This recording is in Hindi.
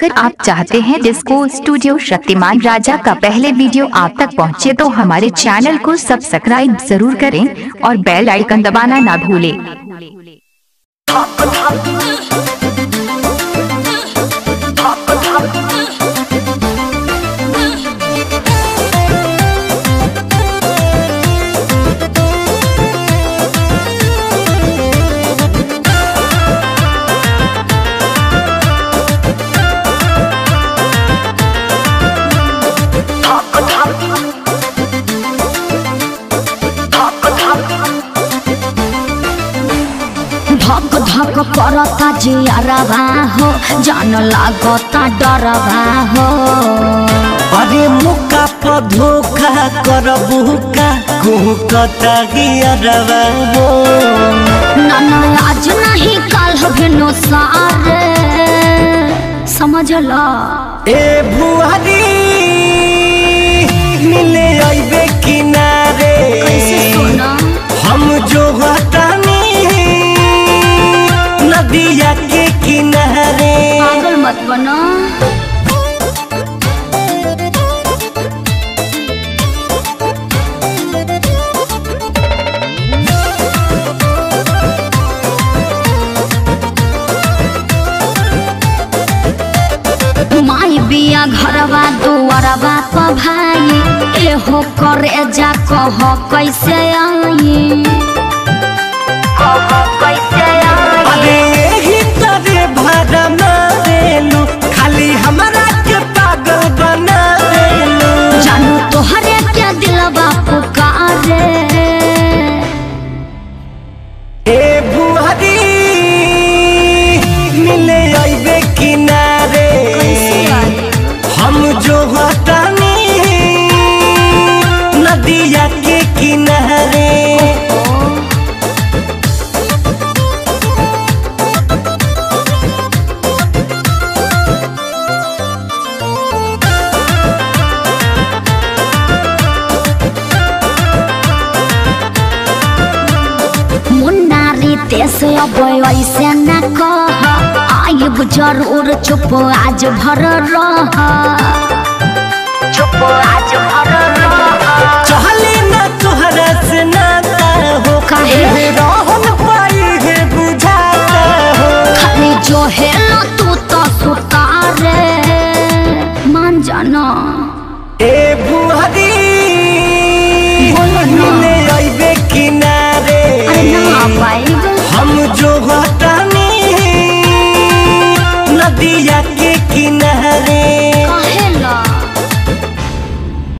अगर आप चाहते हैं डिस्को स्टूडियो शक्तिमान राजा का पहले वीडियो आप तक पहुँचे तो हमारे चैनल को सब्सक्राइब ज़रूर करें और बेल आइकन दबाना ना भूलें धक धक करता जियरबा हो जान लागता डरबा हो। अरे मुका पर धोखा करबू का कुहू कता गियरवा हो। नाना आज नहीं कल भेनो सारे। समझ ला ए भुआरी मत बना। बिया घरवा दुआरवा प भाई एहो करे जा कह कैसे आई? हमरा के पागल बना देलू। जानू तोहरे के दिलवा पुकारे ए बुआरी मिले आइबे किनारे। हम जो हटानी नदिया के किनारे। अब ऐसे न कह। आइब ज़रूर चुप आज भर रह। चुप आज भर चहले ना तोहरा से नाता हो काहे? एहे रहन पाई है बुझाता हो खाली जो है तू तो सुतारे। मान जाना। ए दिया के किनारे।